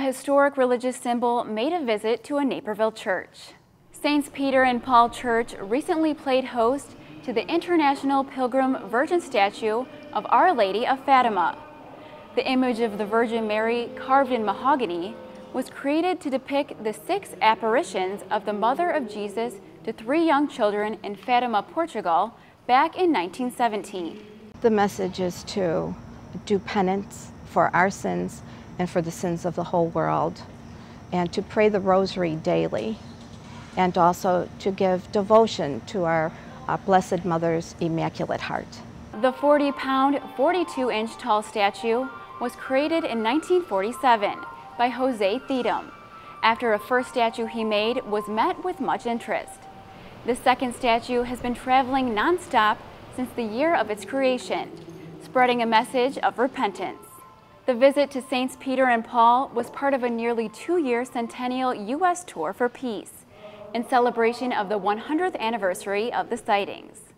historic religious symbol made a visit to a Naperville church. Saints Peter and Paul Church recently played host to the International Pilgrim Virgin statue of Our Lady of Fatima. The image of the Virgin Mary carved in mahogany was created to depict the six apparitions of the mother of Jesus to three young children in Fatima, Portugal back in 1917. The message is to do penance for our sins and for the sins of the whole world, and to pray the rosary daily, and also to give devotion to our uh, Blessed Mother's Immaculate Heart. The 40 pound, 42 inch tall statue was created in 1947 by Jose Thedim. After a first statue he made was met with much interest. The second statue has been traveling nonstop since the year of its creation, spreading a message of repentance. The visit to Saints Peter and Paul was part of a nearly two-year centennial U.S. tour for peace in celebration of the 100th anniversary of the sightings.